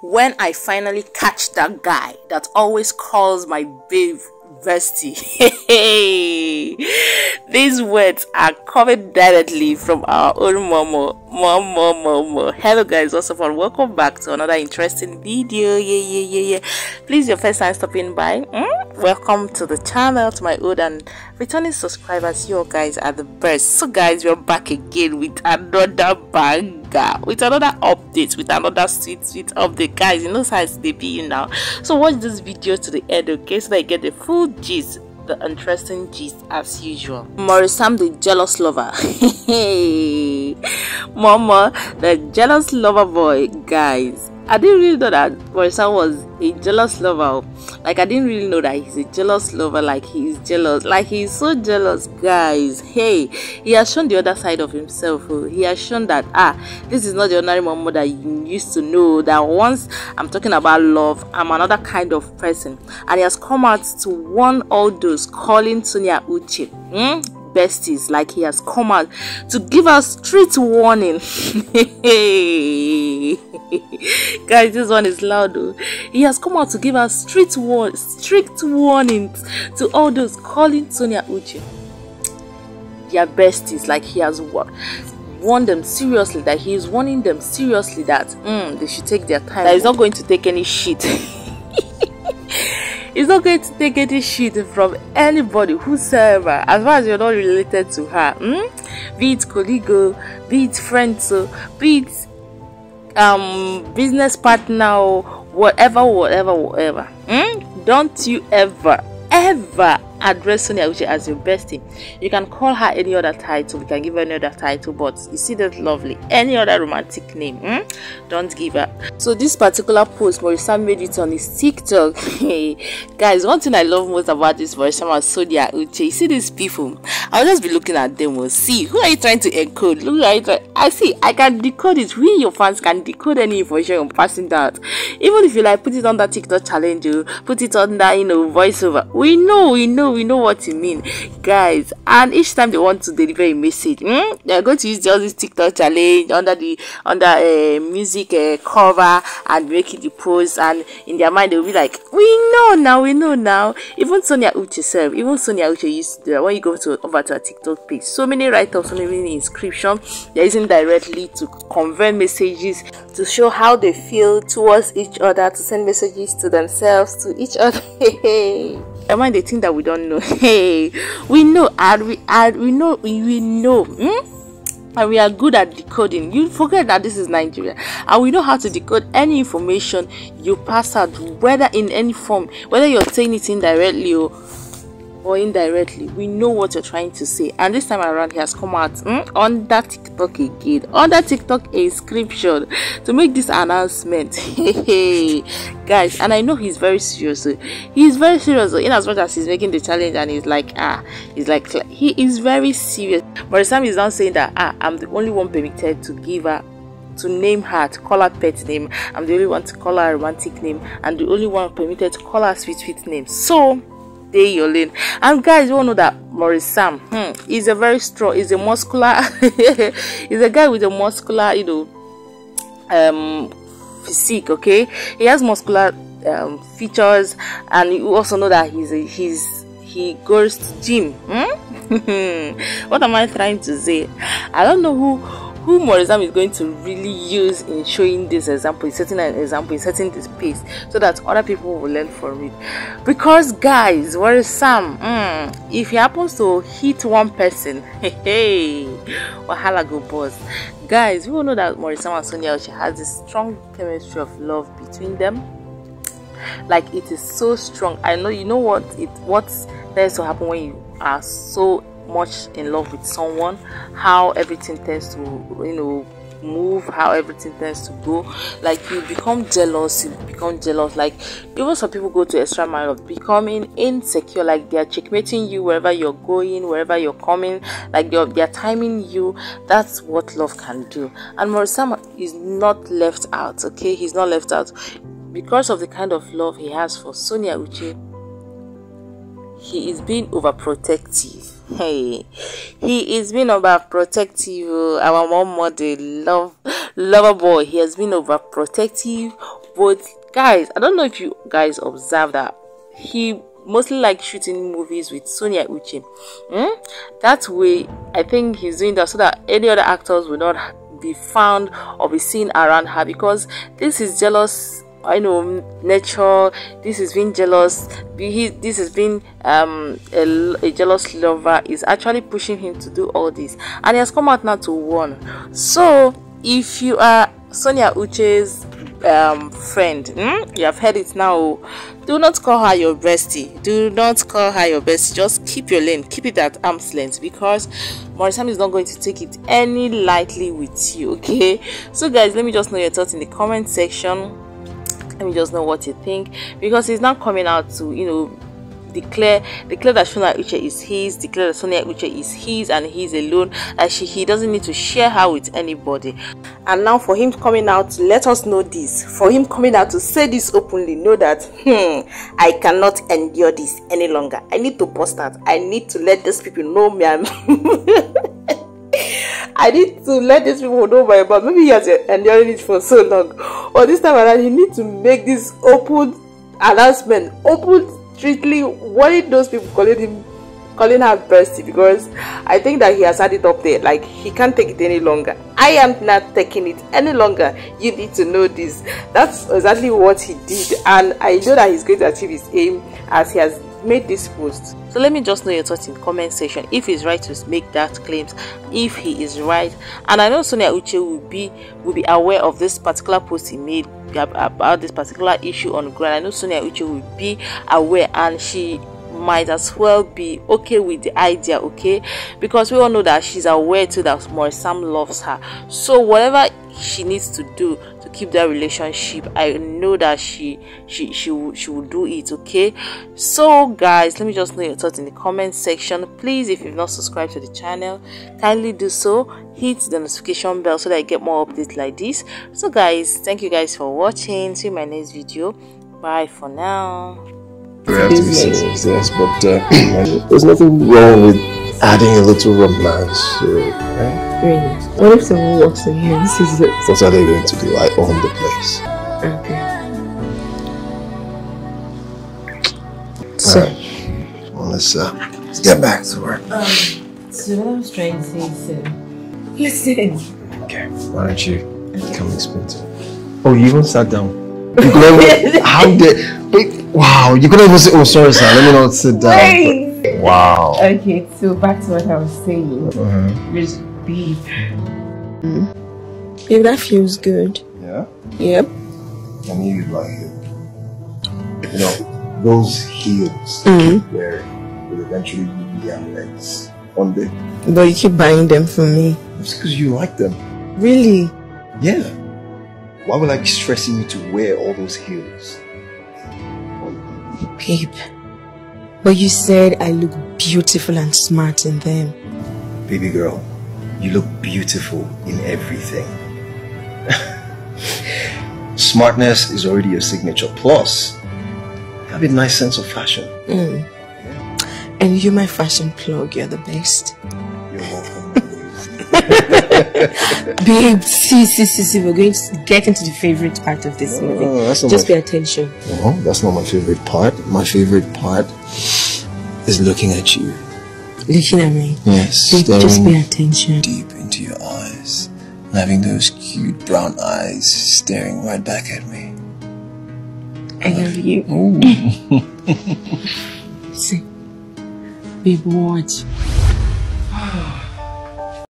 when I finally catch that guy that always calls my babe Vesty. These words are coming directly from our own Momo. Momo, Momo. Hello guys, what's up and welcome back to another interesting video. Yeah, yeah, yeah, yeah. Please, your first time stopping by. Mm? Welcome to the channel, to my old and returning subscribers. You guys are the best. So guys, we're back again with another bang with another update with another sweet sweet update guys you know how it's be now so watch this video to the end okay so that you get the full gist the interesting gist as usual. Maurice Sam the jealous lover. Mama the jealous lover boy guys I didn't really know that Maurice Sam was a jealous lover. Like I didn't really know that he's a jealous lover. Like he's jealous. Like he's so jealous, guys. Hey, he has shown the other side of himself. Oh. He has shown that ah, this is not the ordinary Momo that you used to know. That once I'm talking about love, I'm another kind of person. And he has come out to warn all those calling Sonia Uche. Hmm? besties like he has come out to give us strict warning guys this one is loud though. he has come out to give us strict war strict warnings to all those calling sonia uche their besties like he has warned them seriously that he is warning them seriously that mm, they should take their time that he's not going to take any shit He's not going to take any shit from anybody, whosoever, as far as you're not related to her. Hmm? Be it colleague, be it friend, so be it um business partner, or whatever, whatever, whatever. Hmm? Don't you ever, ever address Sonia Uche as your bestie. You can call her any other title, you can give her any other title, but you see that lovely. Any other romantic name, hmm? don't give her. So this particular post, Morisa made it on his TikTok. guys, one thing I love most about this Morisa and Sonia Uche, you see these people, I'll just be looking at them and see who are you trying to encode? Look. I see, I can decode it. We, your fans, can decode any information passing that. Even if you like put it on that TikTok challenge, oh, put it on that, you know, voiceover. We know, we know we know what you mean guys. And each time they want to deliver a message hmm, they're going to use all this tiktok challenge under the under a uh, music uh, cover and make it the post. And in their mind they'll be like we know now we know now. Even sonia uche self even sonia uche used to when you go to over to a tiktok page so many write-ups so many inscriptions they're using directly to convey messages to show how they feel towards each other to send messages to themselves to each other I the thing that we don't know? Hey, we know, and we and we know, we, we know. Hmm? and we are good at decoding you forget that this is nigeria and we know how to decode any information you pass out whether in any form whether you're saying it indirectly or or indirectly we know what you're trying to say. And this time around he has come out mm, on that tiktok again. On that tiktok inscription to make this announcement. Hey guys and i know he's very serious he's very serious in as much as he's making the challenge and he's like ah he's like he is very serious. But sam is not saying that ah i'm the only one permitted to give her to name her, to call her pet name. I'm the only one to call her romantic name, and the only one permitted to call her sweet, sweet name. So, day your lane. And guys you all know that Maurice Sam hmm, he's a very strong he's a muscular he's a guy with a muscular you know um physique okay? He has muscular um, features and you also know that he's a, he's he goes to gym hmm? what am i trying to say? I don't know who who Maurice Sam is going to really use in showing this example, in setting an example, in setting this pace, so that other people will learn from it. Because, guys, Sam? Mm, if he happens to hit one person, hey, hey wahala go boss. Guys, we all know that Maurice Sam and Sonia Uche has this strong chemistry of love between them. Like it is so strong. I know you know what it what tends to happen when you are so much in love with someone how everything tends to you know move how everything tends to go. Like you become jealous you become jealous. Like even some people go to extra mile of becoming insecure. Like they're checkmating you wherever you're going wherever you're coming. Like they're, they're timing you. That's what love can do. And Morisama is not left out okay? He's not left out. Because of the kind of love he has for Sonia Uche he is being overprotective hey he is being overprotective our mom model love lover boy he has been overprotective But guys, I don't know if you guys observe that he mostly like shooting movies with Sonia Uche. Mm? That way, I think he's doing that so that any other actors will not be found or be seen around her because this is jealous I know nature. This is being jealous. This has been um, a, a, jealous lover is actually pushing him to do all this, and he has come out now to warn. So, if you are Sonia Uche's um, friend, hmm? you have heard it now. Do not call her your bestie. Do not call her your bestie. Just keep your lane. Keep it at arm's length because Maurice Sam is not going to take it any lightly with you. Okay. So, guys, let me just know your thoughts in the comment section let me just know what you think because he's not coming out to you know declare declare that Sonia Uche is his, declare that Sonia Uche is his and he's alone, and she he doesn't need to share her with anybody. And now for him coming out to let us know this, for him coming out to say this openly, know that hmm, I cannot endure this any longer. I need to post out. I need to let these people know me. I'm need to let these people know my but maybe he has enduring it for so long. Or this time around, he need to make this open announcement, open strictly warning those people calling him calling her bestie because I think that he has had it up there. Like he can't take it any longer. I am not taking it any longer. You need to know this. That's exactly what he did, and I know that he's going to achieve his aim as he has made this post. So let me just know your thoughts in comment section if he's right to make that claims if he is right. And i know sonia uche will be will be aware of this particular post he made about this particular issue on ground. I know sonia uche will be aware and she might as well be okay with the idea okay? Because we all know that she's aware too that Sam loves her. So whatever she needs to do to keep that relationship. I know that she she she will, she will do it okay? So guys let me just know your thoughts in the comment section. Please if you've not subscribed to the channel kindly do so. Hit the notification bell so that i get more updates like this. So guys thank you guys for watching. See you in my next video. Bye for now. We have to be serious, but uh, there's nothing wrong with adding a little romance to it, right? Really? What if someone walks in here and sees it? What are they going to do? I own the place. Okay. So, right. well, let's, uh, let's get back to work. Um, so what I was trying to say is, uh, listen. Okay, why don't you come explain to me? Oh, you even sat down. how did? Wait, Wow, you couldn't even say, oh, sorry, sir, let me not sit down. Wait. Wow. Okay, so back to what I was saying. Uh-huh. Just be. Mm. If that feels good. Yeah? Yep. I knew you'd like it. You know, those heels mm. where will eventually be their legs one day. But you keep buying them for me. It's because you like them. Really? Yeah. Why would I be stressing you to wear all those heels? Babe, but you said I look beautiful and smart in them. Baby girl, you look beautiful in everything. Smartness is already your signature. Plus, you have a nice sense of fashion. Mm. And you're my fashion plug. You're the best. You're welcome. Babe, see, see, see, see, we're going to get into the favorite part of this movie. Oh, Just pay attention. No, that's not my favorite part. My favorite part is looking at you. Looking at me? Yes. Just pay attention. Deep into your eyes. Having those cute brown eyes staring right back at me. I love you. see. Babe, watch. Oh.